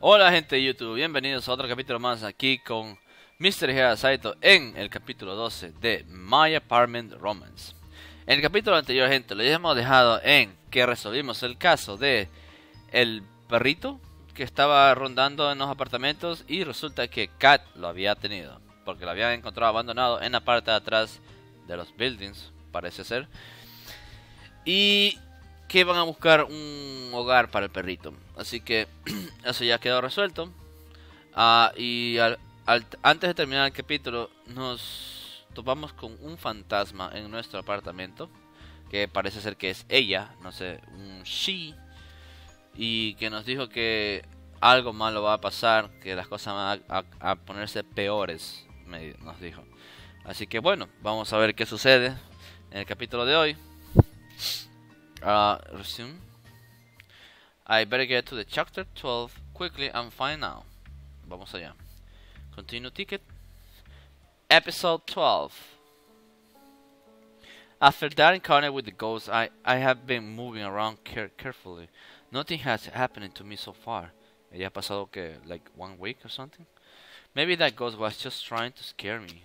Hola gente de YouTube, bienvenidos a otro capítulo más aquí con Mr. Hera Saito en el capítulo 12 de My Apartment Romance. En el capítulo anterior, gente, lo hemos dejado en que resolvimos el caso de el perrito que estaba rondando en los apartamentos y resulta que Kat lo había tenido, porque lo habían encontrado abandonado en la parte de atrás de los buildings, parece ser. Y que van a buscar un hogar para el perrito. Así que eso ya quedó resuelto. Ah, y antes de terminar el capítulo nos topamos con un fantasma en nuestro apartamento. Que parece ser que es ella, no sé, un she. Y que nos dijo que algo malo va a pasar, que las cosas van a, ponerse peores, nos dijo. Así que bueno, vamos a ver qué sucede en el capítulo de hoy. Uh, resume. I better get to the chapter 12 quickly and find out. Vamos allá. Continue ticket. Episode 12. After that encounter with the ghost, I, I have been moving around care carefully. Nothing has happened to me so far. Ya ha pasado que, like one week or something? Maybe that ghost was just trying to scare me.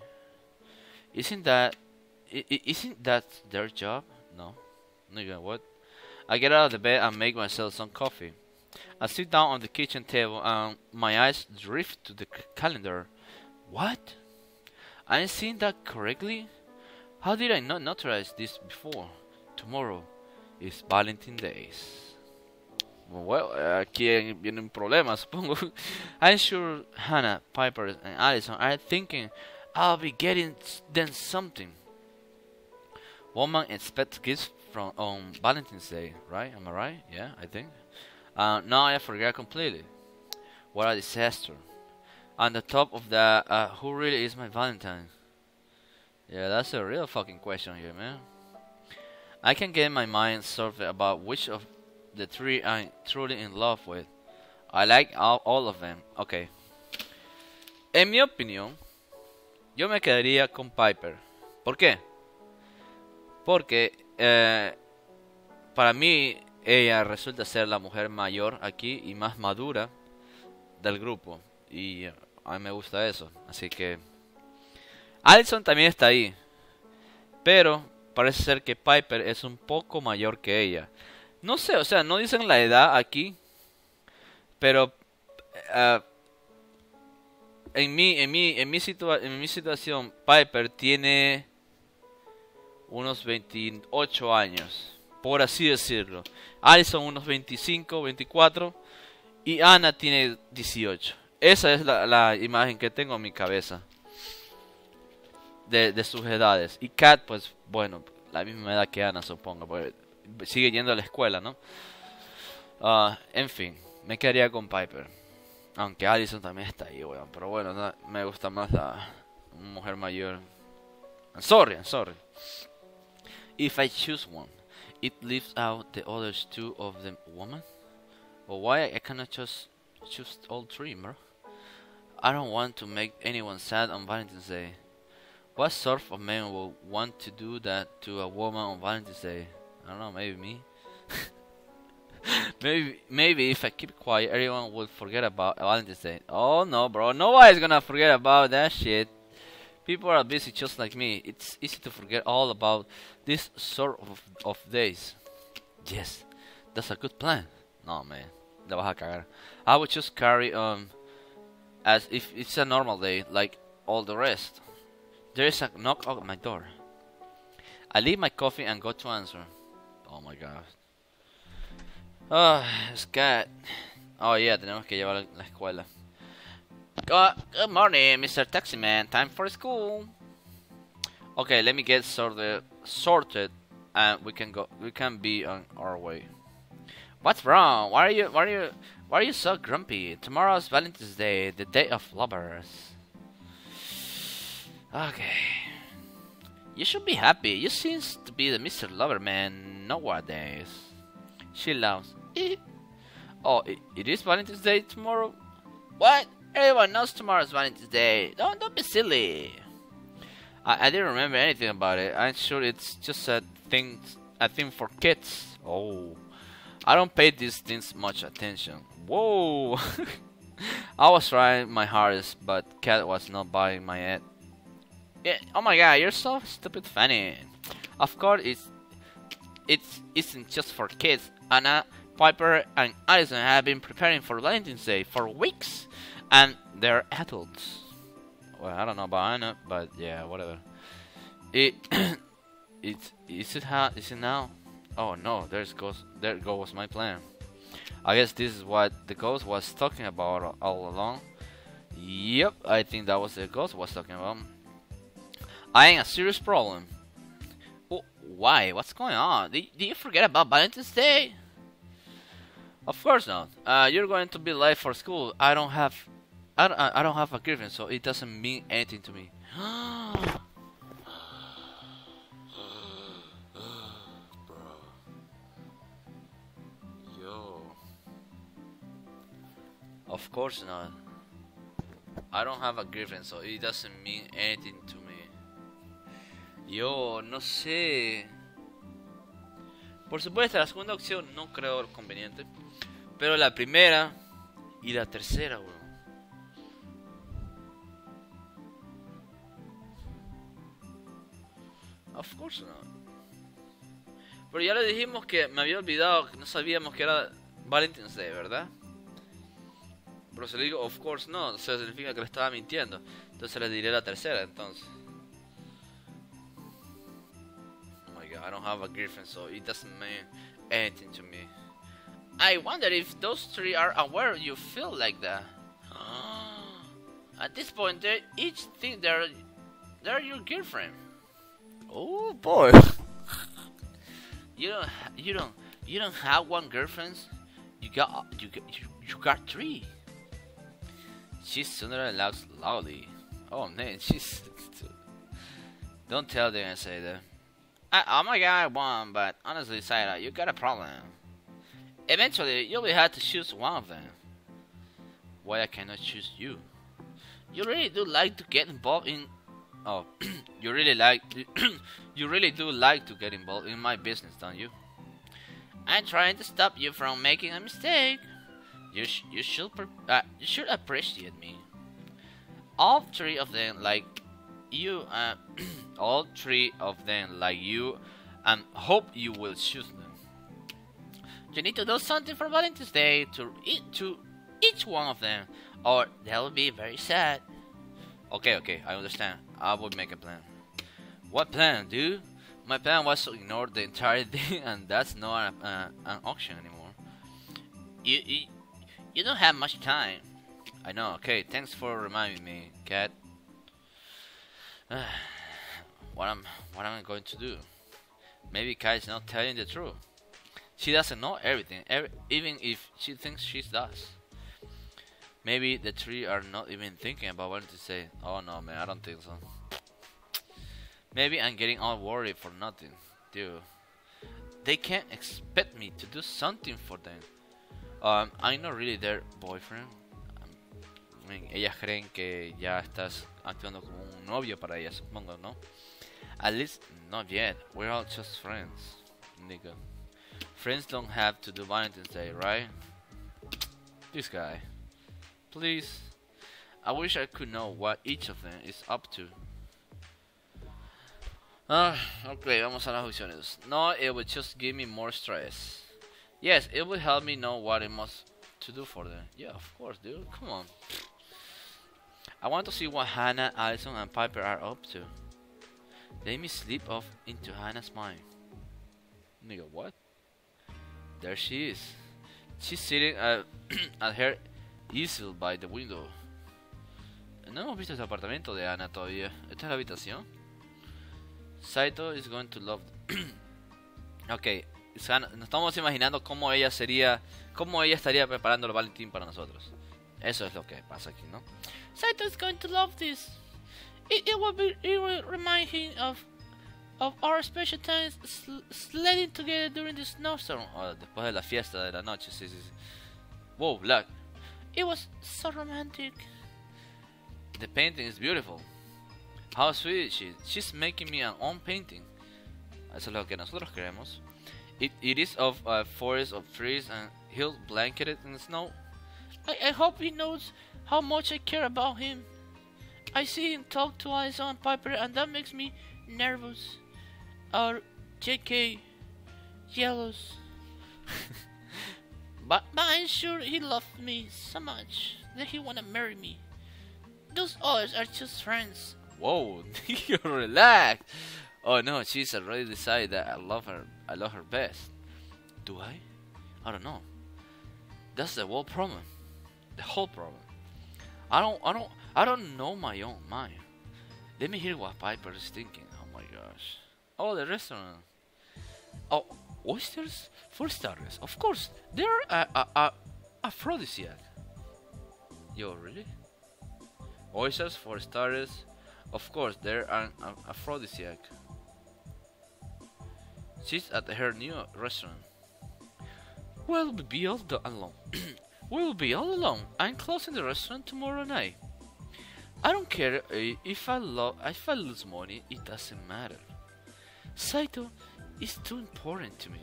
Isn't that... Isn't that their job? No. Nigga, what? I get out of the bed and make myself some coffee. I sit down on the kitchen table and my eyes drift to the calendar. What? I'm seeing that correctly? How did I not notice this before? Tomorrow is Valentine's Day. Well, eh, aquí viene un problema, supongo. I'm sure Hannah, Piper, and Allison are thinking I'll be getting them something. Woman expects gifts from on Valentine's Day, right? Am I right? Yeah, I think. Uh, now I forgot completely. What a disaster. On the top of that, uh, who really is my Valentine? Yeah, that's a real fucking question here, man. I can get my mind sorted about which of the three I'm truly in love with. I like all, all of them. Okay. En mi opinión, yo me quedaría con Piper. ¿Por qué? Porque eh, para mí ella resulta ser la mujer mayor aquí y más madura del grupo. Y a mí me gusta eso. Así que... Alison también está ahí. Pero parece ser que Piper es un poco mayor que ella. No sé, o sea, no dicen la edad aquí. Pero... Eh, en mi, en mi, en mi, en mi situación, Piper tiene unos 28 años, por así decirlo. Alison unos 25, 24 y Ana tiene 18. Esa es la, imagen que tengo en mi cabeza de, sus edades. Y Kat, pues bueno, la misma edad que Ana, supongo, porque sigue yendo a la escuela, ¿no? Ah, en fin, me quedaría con Piper. Aunque Alison también está ahí, weón. Pero bueno, me gusta más la mujer mayor. sorry, sorry. If I choose one, it leaves out the others two of the woman? Or why I cannot just choose all three, bro? I don't want to make anyone sad on Valentine's Day. What sort of man would want to do that to a woman on Valentine's Day? I don't know, maybe me. maybe maybe if I keep quiet, everyone will forget about Valentine's Day. Oh no, bro, nobody's gonna forget about that shit. People are busy just like me. It's easy to forget all about this sort of, of days. Yes, that's a good plan. No, man. La vas a cagar. I would just carry on as if it's a normal day, like all the rest. There is a knock at my door. I leave my coffee and go to answer. Oh my god. Oh, it's Kat. Oh yeah, tenemos que llevar la escuela. Good, good morning, Mr. Taxi Man. Time for school. Okay, let me get sorted, sorted, and we can go. We can be on our way. What's wrong? Why are you? Why are you? Why are you so grumpy? Tomorrow's Valentine's Day, the day of lovers. Okay. You should be happy. You seem to be the Mr. Lover man nowadays. She laughs. oh, it, it is Valentine's Day tomorrow? What? Everyone knows tomorrow's Valentine's Day. Don't don't be silly. I, I didn't remember anything about it. I'm sure it's just a thing a thing for kids. Oh. I don't pay these things much attention. Whoa. I was trying my hardest, but Kat was not buying my head. Yeah, oh my god, you're so stupid funny. Of course, it's it isn't just for kids. Anna, Piper, and Allison have been preparing for Valentine's Day for weeks, and they're adults. Well, I don't know about Anna, but yeah, whatever. It it is it how is it now? Oh no, there's goes there goes my plan. I guess this is what the ghost was talking about all along. Yep, I think that was the ghost was talking about. I ain't a serious problem. why? What's going on? Did, did you forget about Valentine's Day? Of course not. Uh, you're going to be late for school. I don't have, I don't, I don't have a girlfriend, so it doesn't mean anything to me. Of course not. I don't have a girlfriend, so it doesn't mean anything to me. Yo, no sé. Por supuesto, la segunda opción no creo conveniente. Pero la primera y la tercera, weón. Of course not. Pero ya le dijimos que me había olvidado que no sabíamos que era Valentine's Day, ¿verdad? Pero si le digo, of course no, o sea, significa que le estaba mintiendo. Entonces le diré la tercera, entonces. Oh my god, I don't have a girlfriend, so it doesn't mean anything to me. I wonder if those three are aware you feel like that. At this point, they each think they're they're your girlfriend. Oh boy. you don't you don't you don't have one girlfriend. You got you got you, got three. She's sooner and laughs loudly. Oh man, she's. Don't tell them and say that. I, oh god, I won, but honestly, Saira, you got a problem. Eventually, you'll be have to choose one of them. Why I cannot choose you? You really do like to get involved in. Oh, you really like. you really do like to get involved in my business, don't you? I'm trying to stop you from making a mistake. You sh you should uh, you should appreciate me. All three of them like you. Uh, all three of them like you, and hope you will choose them. You need to do something for Valentine's Day to eat to each one of them, or they'll be very sad. Okay, okay, I understand. I will make a plan. What plan, dude? My plan was to ignore the entire thing, and that's not an auction anymore. You, you, you don't have much time. I know, okay, thanks for reminding me, Kat. what am what am I going to do? Maybe Kai is not telling the truth. She doesn't know everything, every, even if she thinks she does. Maybe the three are not even thinking about what to say. Oh no, man, I don't think so. Maybe I'm getting all worried for nothing, dude. They can't expect me to do something for them. Um, I'm not really their boyfriend. I mean, ellas creen que ya estás actuando como un novio para ellas, supongo, ¿no? At least not yet. We're all just friends, nigga. Friends don't have to do Valentine's Day, right? This guy. Please. I wish I could know what each of them is up to. Ah, ok, vamos a las opciones. No, it would just give me more stress. Yes, it would help me know what I must to do for them. Yeah, of course, dude. Come on. I want to see what Hannah, Allison, and Piper are up to. Let me slip off into Hannah's mind. Nigga, what? There she is. She's sitting at, at her easel by the window. No hemos visto este apartamento de Anna todavía. ¿Esta es la habitación? Saito is going to love... ok, nos estamos imaginando cómo ella sería, cómo ella estaría preparando el Valentín para nosotros. Eso es lo que pasa aquí, ¿no? Saito is going to love this. It, will be, it will remind him of of our special times sl sledding together during the snowstorm. Oh, después de la fiesta de la noche, sí, sí, sí. Wow, look. It was so romantic. The painting is beautiful. How sweet she is? She's making me an own painting. Eso es lo que nosotros queremos. It, it is of a forest of trees and hills blanketed in snow. I, I hope he knows how much I care about him. I see him talk to Alison and Piper, and that makes me nervous. Or JK, jealous. but, but I'm sure he loved me so much that he wanna marry me. Those others are just friends. Whoa, you relax. Oh no, she's already decided that I love her. I love her best. Do I? I don't know. That's the whole problem. The whole problem. I don't. I don't. I don't know my own mind. Let me hear what Piper is thinking. Oh my gosh. Oh, the restaurant. Oh, oysters for starters. Of course, they're a, uh, a, uh, a uh, aphrodisiac. Yo, really? Oysters for starters. Of course, they're an aphrodisiac. She's at her new restaurant. We'll be all alone. we'll be all alone. I'm closing the restaurant tomorrow night. I don't care uh, if I if I lose money. It doesn't matter. Saito is too important to me.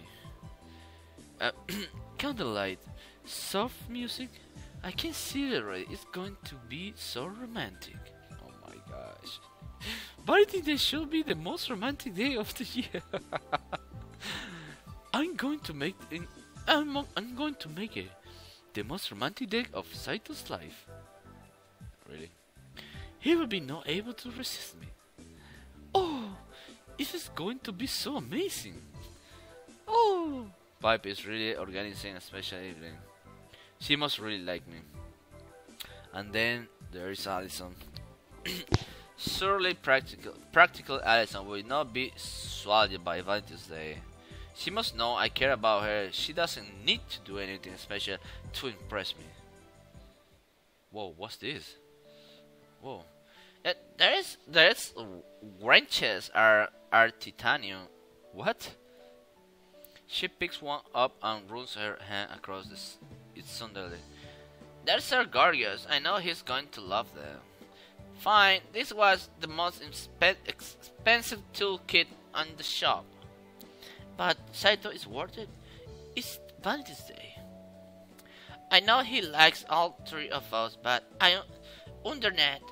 Uh, candlelight, soft music. I can see it already. It's going to be so romantic. Oh my gosh. But I think this should be the most romantic day of the year. I'm going to make I'm, I'm going to make it the most romantic day of Saito's life. Really? He will be not able to resist me. This is going to be so amazing. Oh, Pipe is really organizing a special evening. She must really like me. And then there is Allison. Surely practical, practical Allison will not be swallowed by Valentine's Day. She must know I care about her. She doesn't need to do anything special to impress me. Whoa, what's this? Whoa. Uh, there's there's wrenches are are titanium. What? She picks one up and runs her hand across this, its suddenly. There's our Gorgios. I know he's going to love them. Fine, this was the most expensive toolkit on the shop. But Saito is worth it. It's Valentine's Day. I know he likes all three of us, but I underneath,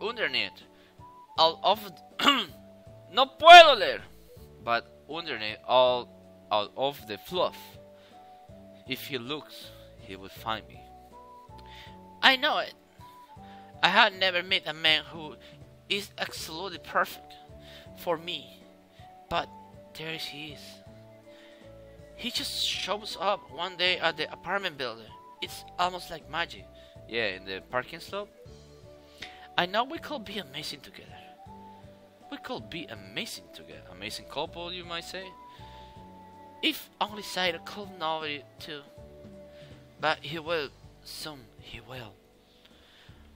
underneath, all of no puedo leer, but underneath all, all of the fluff. If he looks, he will find me. I know it. I have never met a man who is absolutely perfect for me, but there he is. He just shows up one day at the apartment building. It's almost like magic. Yeah, in the parking slot. I know we could be amazing together. We could be amazing together. Amazing couple, you might say. If only Saito could know it too. But he will. Soon he will.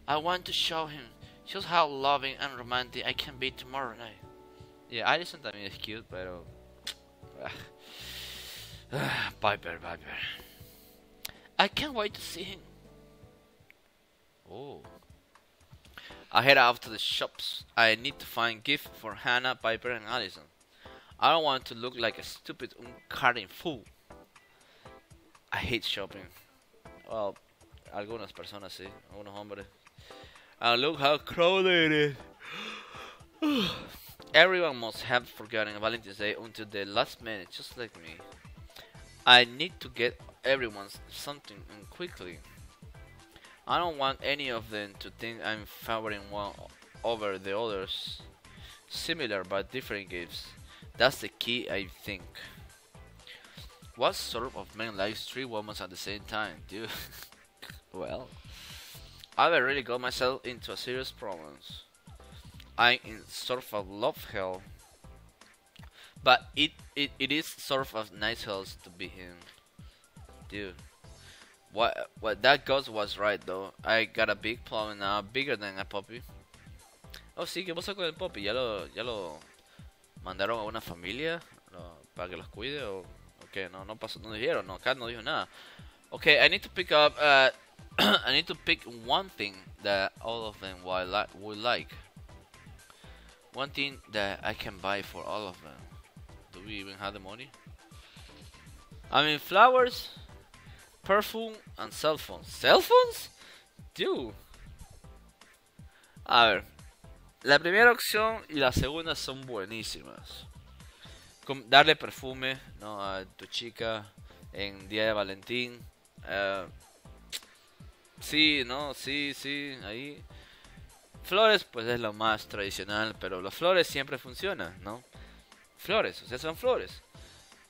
I want to show him just how loving and romantic I can be tomorrow night. Yeah, Allison también es cute, pero... Piper, Piper. I can't wait to see him. Oh. I head out to the shops. I need to find gift for Hannah, Piper, and Allison. I don't want to look like a stupid, uncarding fool. I hate shopping. Well, algunas personas sí, algunos hombres. And look how crowded it is. Everyone must have forgotten Valentine's Day until the last minute, just like me. I need to get everyone something quickly. I don't want any of them to think I'm favoring one over the others. Similar but different gifts. That's the key, I think. What sort of man likes three women at the same time, dude? well, I've really got myself into a serious problems. I'm in sort of love hell. But it, it, it is sort of a nice hell to be in. Dude. What what that ghost was right though. I got a big problem now, bigger than a puppy. Oh sí, ¿qué pasó con el puppy? ¿Ya lo, ya lo mandaron a una familia para que los cuide o, o qué? No, no pasó, no dijeron, no, Kat no dijo nada. Okay, I need to pick up, uh, I need to pick one thing that all of them will, li will like. One thing that I can buy for all of them. Do we even have the money? I mean flowers, perfume, and cell phones. Cell phones? Dude. A ver. La primera opción y la segunda son buenísimas. Com- darle perfume ¿no? a tu chica en Día de Valentín. Eh, sí, ¿no? Sí, sí, ahí. Flores, pues es lo más tradicional, pero las flores siempre funcionan, ¿no? Flores, o sea, son flores.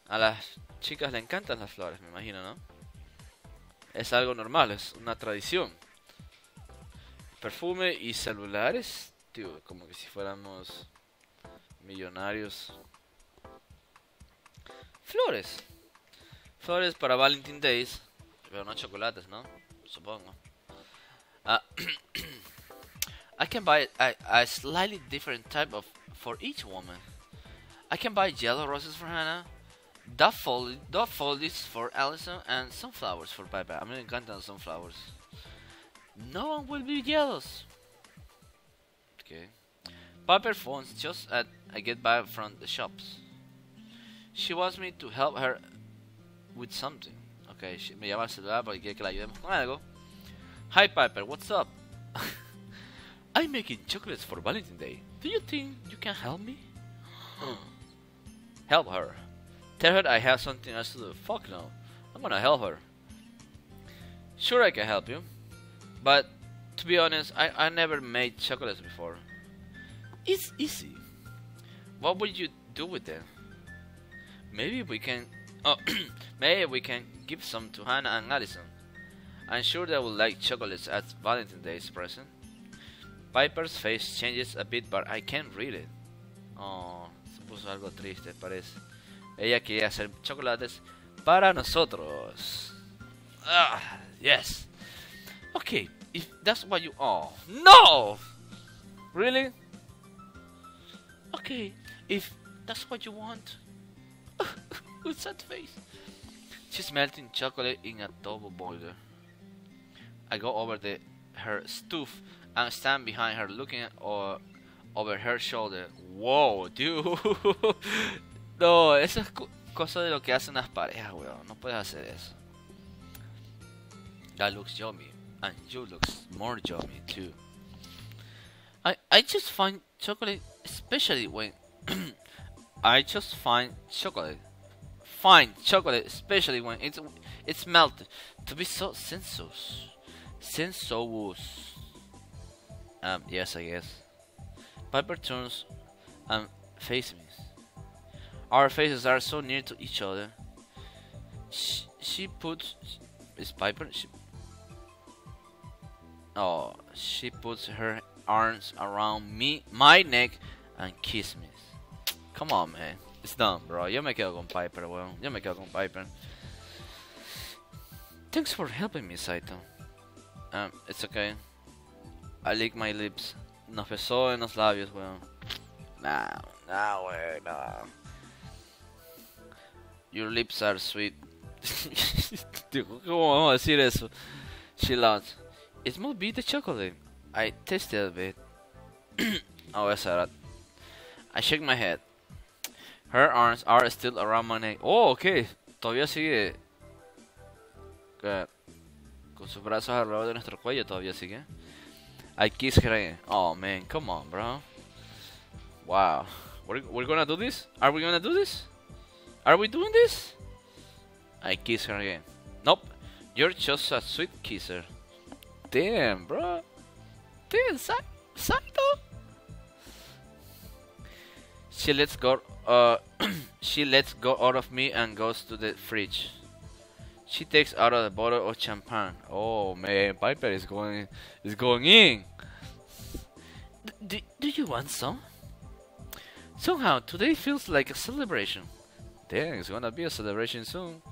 A las chicas le encantan las flores, me imagino, ¿no? Es algo normal, es una tradición. Perfume y celulares, tío, como que si fuéramos millonarios. Flores. Flores para Valentine Days, pero no chocolates, ¿no? Supongo. Ah, I can buy a, a slightly different type of for each woman. I can buy yellow roses for Hannah, daffodil, daffodils for Allison, and sunflowers for Piper. A mí me encantan los sunflowers. No one will be jealous. Okay. Piper phones just as I get back from the shops. She wants me to help her with something. Okay, she me llama al celular porque quiere que la ayudemos con algo. Hi Piper, what's up? I'm making chocolates for Valentine's Day. Do you think you can help me? help her. Tell her I have something else to do. Fuck no. I'm gonna help her. Sure, I can help you. But to be honest, I, I never made chocolates before. It's easy. What would you do with them? Maybe we can. Oh, maybe we can give some to Hannah and Allison. I'm sure they will like chocolates as Valentine's Day's present. Piper's face changes a bit, but I can't read it. Oh, se puso algo triste, parece. Ella quería hacer chocolates para nosotros. Ah, yes. Okay, if that's what you are. No! Really? Okay, if that's what you want. What's that face? She's melting chocolate in a double boiler. I go over the her stove and stand behind her looking or, over her shoulder. Whoa, dude. no, eso es cosa de lo que hacen las parejas, weón. No puedes hacer eso. That looks yummy. And you looks more yummy too. I I just find chocolate especially when I just find chocolate find chocolate especially when it's it's melted to be so sensuous. Sensuous. Um yes I guess. Piper turns and faces me. Our faces are so near to each other. She, she puts is Piper she Oh, she puts her arms around me, my neck, and kiss me. Come on, man. It's done, bro. Yo me quedo con Piper, weón. Yo me quedo con Piper. Thanks for helping me, Saito. Um, it's okay. I lick my lips. Nos besó en los labios, weón. Nah, nah, weón, nah. Your lips are sweet. ¿cómo vamos a decir eso? She laughs. It must be the chocolate. I tasted a bit. oh, that's alright. I shake my head. Her arms are still around my neck. Oh, okay. Todavía sigue. eh, con sus brazos alrededor de nuestro cuello, todavía sigue. I kiss her. Oh man, come on, bro. Wow. We're, we're gonna do this? Are we gonna do this? Are we doing this? I kiss her again. Nope. You're just a sweet kisser. Damn, bro. Damn, Sa- Saito. She lets go. Uh, she lets go out of me and goes to the fridge. She takes out a bottle of champagne. Oh man, Piper is going is going in. D- do you want some? Somehow today feels like a celebration. It's gonna be a celebration soon.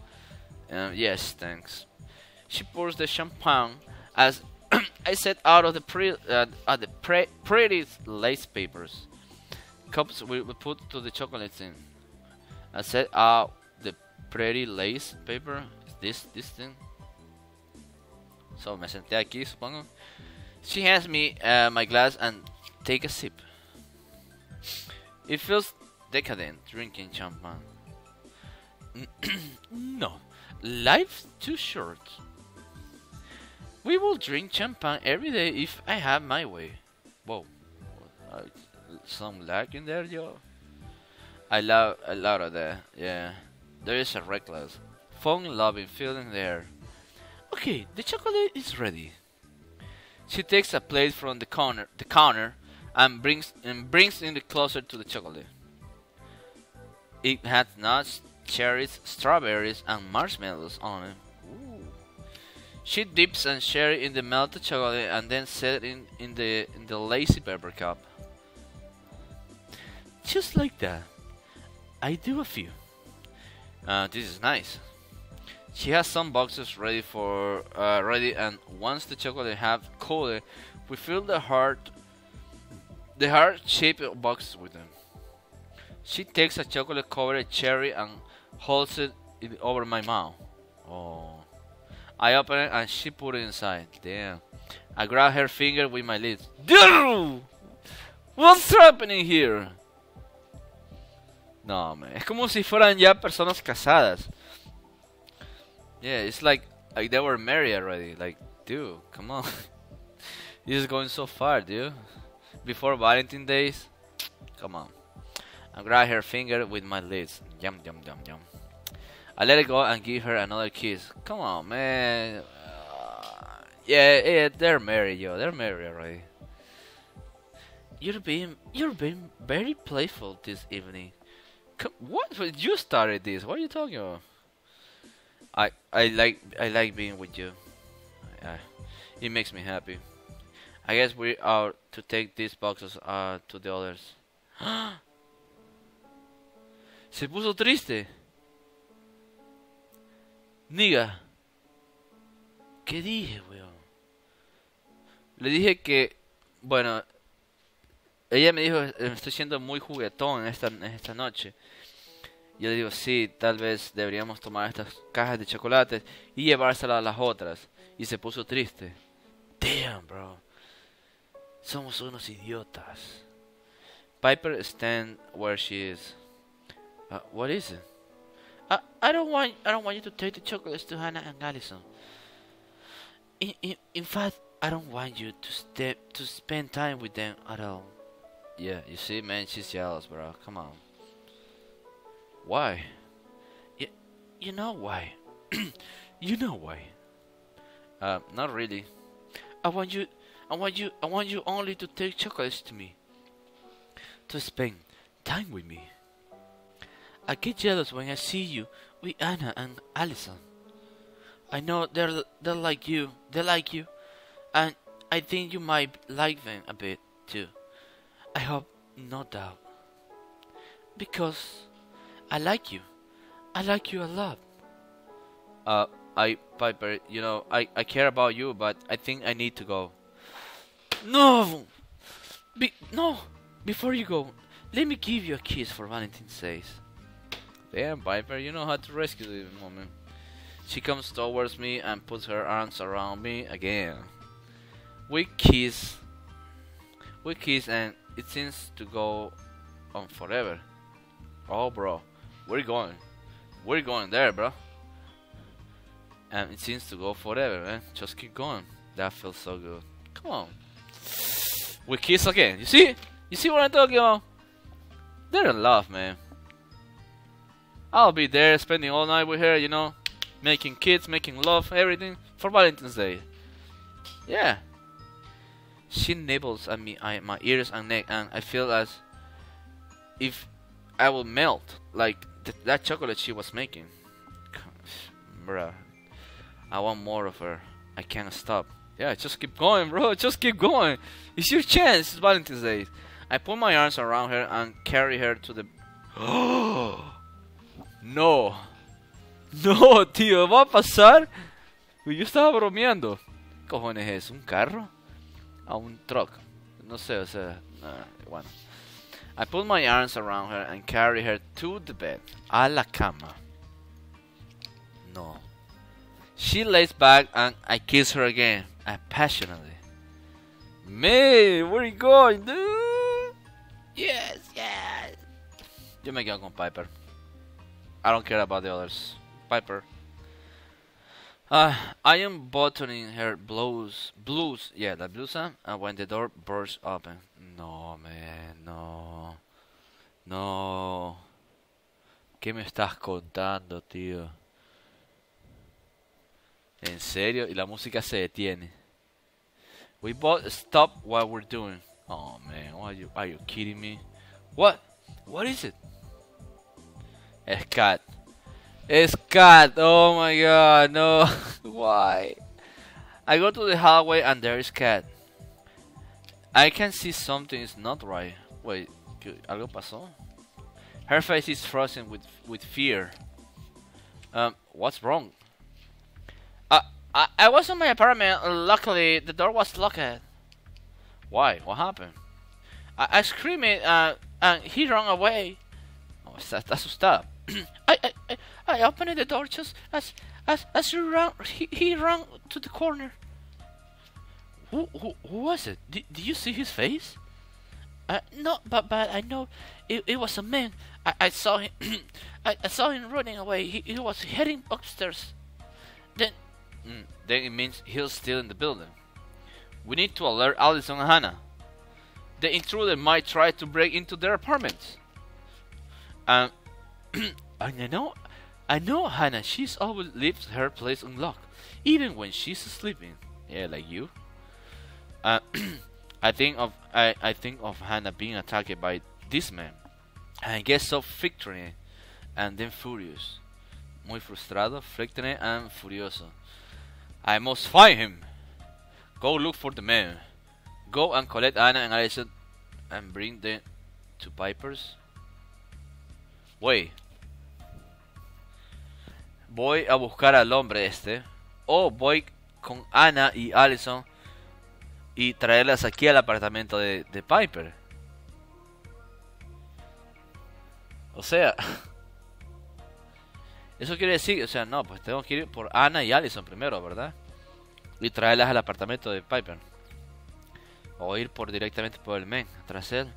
Um, yes, thanks. She pours the champagne as I set out of the pre uh, uh, the pre- pretty lace papers. Cups we, put to the chocolates in. I set out the pretty lace paper. This this thing. So me senté aquí, supongo. She hands me uh, my glass and take a sip. It feels decadent drinking champagne. No, life's too short. We will drink champagne every day if I have my way. Whoa, uh, some lag in there, yo. I love a lot of that. Yeah, there is a reckless, fun-loving feeling there. Okay, the chocolate is ready. She takes a plate from the corner, the counter, and brings and brings it closer to the chocolate. It has nuts, cherries, strawberries, and marshmallows on it. She dips and shares in the melted chocolate and then set it in, in the in the lazy pepper cup. Just like that. I do a few. Uh, this is nice. She has some boxes ready for uh, ready, and once the chocolate have cooled, we fill the heart the heart-shaped boxes with them. She takes a chocolate-covered cherry and holds it over my mouth. Oh. I open it and she put it inside. Damn. I grab her finger with my lips. Dude! What's happening here? No, man. Es como si fueran ya personas casadas. Yeah, it's like like they were married already. Like, dude, come on. this is going so far, dude. Before Valentine's days. Come on. I grab her finger with my lips. Yum, yum, yum, yum. I let it go and give her another kiss. Come on, man. Uh, yeah, yeah, they're married, yo. They're married already. You're being, you're being very playful this evening. Come, what? You started this. What are you talking about? I, I like, I like being with you. It makes me happy. I guess we are to take these boxes uh, to the others. Se puso triste. Niga. ¿Qué dije, weón? Le dije que, bueno, ella me dijo, "Eh, estoy siendo muy juguetón esta, esta noche. Yo le digo, sí, tal vez deberíamos tomar estas cajas de chocolates y llevárselas a las otras. Y se puso triste. Damn, bro. Somos unos idiotas. Piper stand where she is. Uh, what is it? I, I don't want I don't want you to take the chocolates to Hannah and Allison. In, in, in fact, I don't want you to step to spend time with them at all. Yeah, you see, man, she's jealous, bro. Come on. Why? You, you know why? you know why? Uh, not really. I want you. I want you. I want you only to take chocolates to me. To spend time with me. I get jealous when I see you with Anna and Allison. I know they're they're like you. They like you, and I think you might like them a bit too. I hope, no doubt. Because I like you. I like you a lot. Uh, I Piper, you know, I I care about you, but I think I need to go. No, Be- no. Before you go, let me give you a kiss for Valentine's Day. Damn, Piper, you know how to rescue the moment. She comes towards me and puts her arms around me again. We kiss. We kiss, and it seems to go on forever. Oh, bro, we're going. We're going there, bro. And it seems to go forever, man. Just keep going. That feels so good. Come on. We kiss again. You see? You see what I'm talking about? They're in love, man. I'll be there spending all night with her, you know, making kids, making love, everything for Valentine's Day. Yeah. She nibbles at me, I, my ears and neck, and I feel as if I will melt, like th- that chocolate she was making. Bruh. I want more of her. I can't stop. Yeah, just keep going, bro. Just keep going. It's your chance. It's Valentine's Day. I put my arms around her and carry her to the. No. No, tío, va a pasar. Yo estaba bromeando. ¿Qué cojones es? ¿Un carro? A un truck. No sé, o sea. ah, bueno. I put my arms around her and carry her to the bed. A la cama. No. She lays back and I kiss her again, uh, passionately. Man, where are you going, dude? Yes, yes. Yo me quedo con Piper. I don't care about the others. Piper. Uh, I am buttoning her blues, blues, yeah, la blusa, and when the door bursts open. No, man, no. No. ¿Qué me estás contando, tío? ¿En serio? Y la música se detiene. We both stop what we're doing. Oh man, are you are you kidding me? What? What is it? It's Kat. Oh my god, no. Why? I go to the hallway and there is Kat. I can see something is not right. Wait, ¿algo pasó? Her face is frozen with with fear. Um, what's wrong? Uh, I I was in my apartment. Luckily, the door was locked. Why? What happened? I, I screamed uh, and he ran away. Oh, está, está asustada. I, I, I, opened the door just as as as he ran. He, he ran to the corner. Who, who, who was it? Did, did you see his face? Uh, no, but but I know it, it was a man. I, I saw him. I, I saw him running away. He, he was heading upstairs. Then, mm, then it means he's still in the building. We need to alert Allison and Hannah. The intruder might try to break into their apartments. Um, I know, I know Hannah. She's always leaves her place unlocked, even when she's sleeping. Yeah, like you. Uh, I think of I, I think of Hannah being attacked by this man, and I get so frustrated and then furious. Muy frustrado, frustrated and furioso. I must find him. Go look for the man. Go and collect Anna and Alison and bring them to Piper's. Wait. Voy a buscar al hombre este. O voy con Ana y Allison y traerlas aquí al apartamento de, Piper. O sea, eso quiere decir, o sea, no, pues tengo que ir por Ana y Allison primero, ¿verdad? Y traerlas al apartamento de Piper. O ir por directamente por el men, tras él.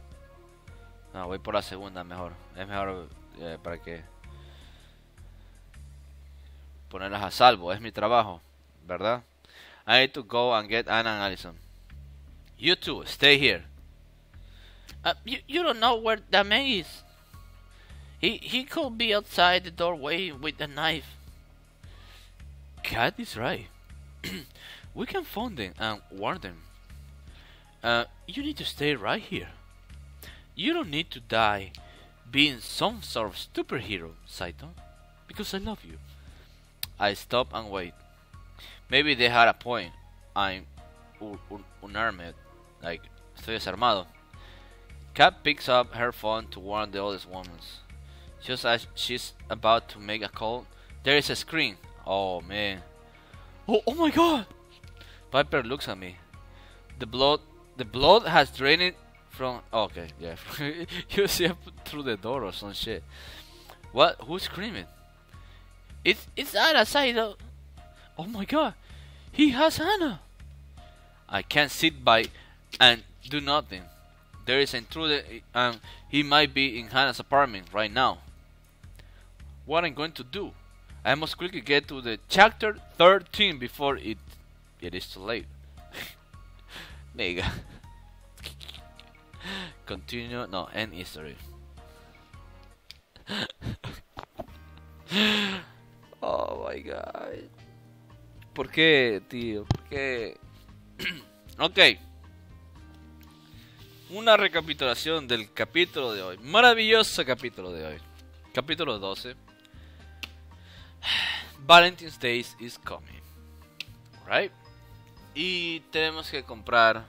No, voy por la segunda mejor. Es mejor eh, para que ponerlas a salvo. Es mi trabajo, ¿verdad? I need to go and get Anna and Allison. You two, stay here. Uh, you, you don't know where that man is. He, he could be outside the doorway with a knife. Kat is right. we can phone them and warn them. Uh, you need to stay right here. You don't need to die being some sort of superhero, Saito, because I love you. I stop and wait. Maybe they had a point. I'm un unarmed, like estoy desarmado. Kat picks up her phone to warn the oldest woman. Just as she's about to make a call, there is a scream. Oh man. Oh, oh my god! Piper looks at me. The blood the blood has drained from oh, okay, yeah. you see through the door or some shit. What who's screaming? It's it's Anna Saito. Oh my god. He has Hannah. I can't sit by and do nothing. There is an intruder and he might be in Hannah's apartment right now. What I'm going to do? I must quickly get to the chapter 13 before it it is too late. Nigga. Continue, no, end history. oh my god. ¿Por qué, tío? ¿Por qué? ok. Una recapitulación del capítulo de hoy. Maravilloso capítulo de hoy. Capítulo 12. Valentine's Day is coming. Right? Y tenemos que comprar.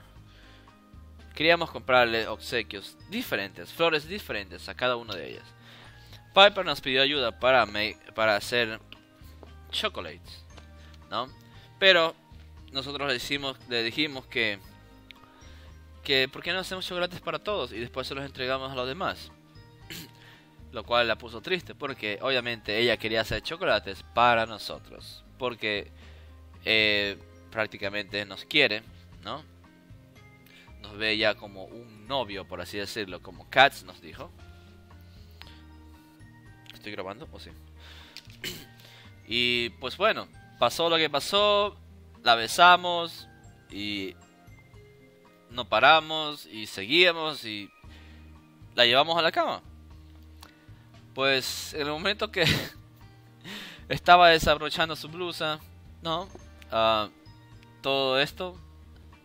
Queríamos comprarle obsequios diferentes, flores diferentes a cada una de ellas. Piper nos pidió ayuda para, para hacer chocolates, ¿no? Pero nosotros le, le dijimos que, que, ¿por qué no hacemos chocolates para todos y después se los entregamos a los demás? Lo cual la puso triste porque obviamente ella quería hacer chocolates para nosotros. Porque eh, prácticamente nos quiere, ¿no? Nos ve ya como un novio, por así decirlo, como Katz nos dijo. ¿Estoy grabando o sí? Y pues bueno, pasó lo que pasó, la besamos y no paramos y seguíamos y la llevamos a la cama. Pues en el momento que estaba desabrochando su blusa, ¿no? Ah, todo esto,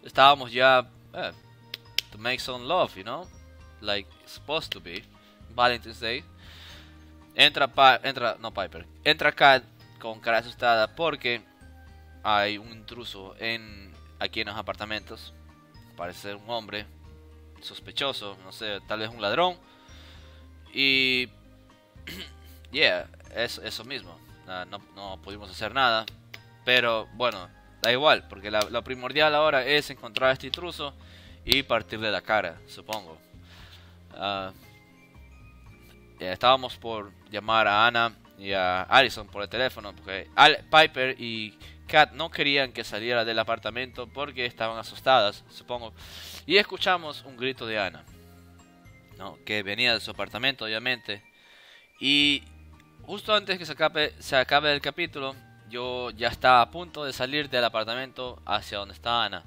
estábamos ya eh, to make some love, you know, like supposed to be, Valentine's Day. Entra, entra, no Piper, entra Kat con cara asustada porque hay un intruso en aquí en los apartamentos. Parece ser un hombre sospechoso, no sé, tal vez un ladrón. Y yeah, es eso mismo. No, no, pudimos hacer nada. Pero bueno, da igual, porque lo primordial ahora es encontrar a este intruso y partirle la cara, supongo. Uh, estábamos por llamar a Ana y a Allison por el teléfono, porque Al Piper y Kat no querían que saliera del apartamento porque estaban asustadas, supongo. Y escuchamos un grito de Ana, ¿no? que venía de su apartamento, obviamente. Y justo antes que se acabe, se acabe el capítulo, yo ya estaba a punto de salir del apartamento hacia donde está Ana.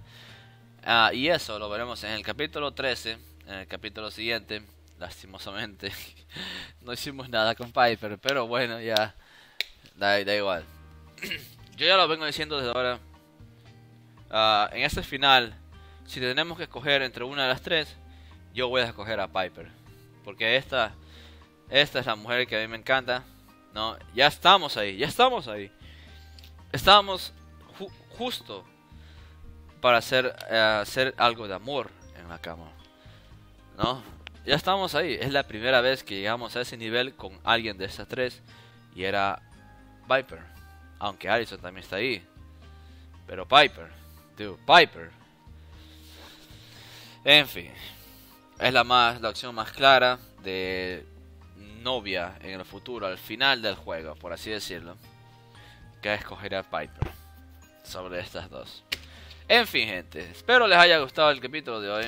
Ah, y eso lo veremos en el capítulo 13, en el capítulo siguiente. Lastimosamente, no hicimos nada con Piper, pero bueno, ya da, igual. yo ya lo vengo diciendo desde ahora. Ah, en este final, si tenemos que escoger entre una de las tres, yo voy a escoger a Piper. Porque esta, esta es la mujer que a mí me encanta. No, ya estamos ahí, ya estamos ahí. Estábamos justo para hacer, eh, hacer algo de amor en la cama. ¿No? Ya estamos ahí. Es la primera vez que llegamos a ese nivel con alguien de estas tres. Y era Viper. Aunque Allison también está ahí. Pero Piper. Dude, Piper. En fin. Es la, más, la opción más clara de novia en el futuro, al final del juego, por así decirlo, que escogerá Piper sobre estas dos. En fin, gente, espero les haya gustado el capítulo de hoy.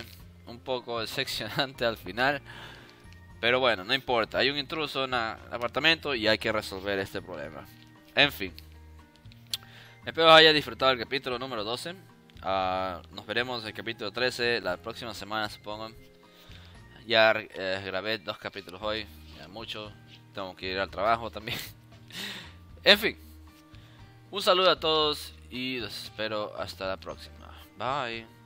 Un poco decepcionante al final. Pero bueno, no importa. Hay un intruso en el apartamento y hay que resolver este problema. En fin. Espero haya disfrutado el capítulo número 12. Ah, nos veremos en el capítulo 13 la próxima semana, supongo. Ya eh, grabé dos capítulos hoy mucho. Tengo que ir al trabajo también. en fin. Un saludo a todos y los espero hasta la próxima. Bye.